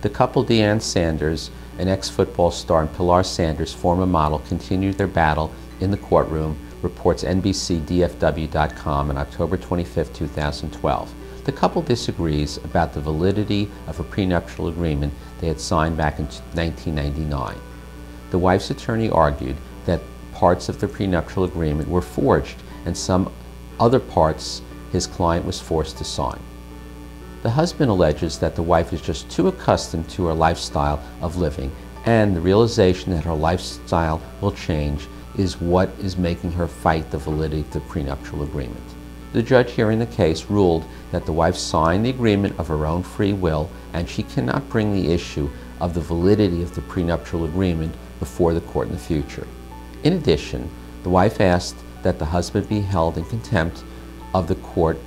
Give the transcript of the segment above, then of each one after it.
The couple Deion Sanders, an ex-football star, and Pilar Sanders, former model, continued their battle in the courtroom, reports NBCDFW.com on October 25, 2012. The couple disagrees about the validity of a prenuptial agreement they had signed back in 1999. The wife's attorney argued that parts of the prenuptial agreement were forged and some other parts his client was forced to sign. The husband alleges that the wife is just too accustomed to her lifestyle of living and the realization that her lifestyle will change is what is making her fight the validity of the prenuptial agreement. The judge hearing the case ruled that the wife signed the agreement of her own free will and she cannot bring the issue of the validity of the prenuptial agreement before the court in the future. In addition, the wife asked that the husband be held in contempt of the court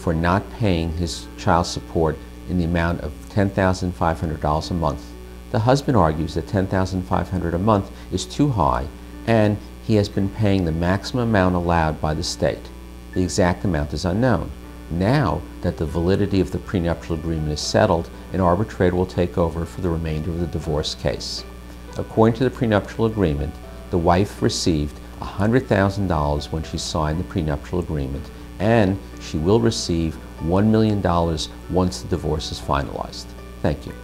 for not paying his child support in the amount of $10,500 a month. The husband argues that $10,500 a month is too high and he has been paying the maximum amount allowed by the state. The exact amount is unknown. Now that the validity of the prenuptial agreement is settled, an arbitrator will take over for the remainder of the divorce case. According to the prenuptial agreement, the wife received $100,000 when she signed the prenuptial agreement and she will receive $1 million once the divorce is finalized. Thank you.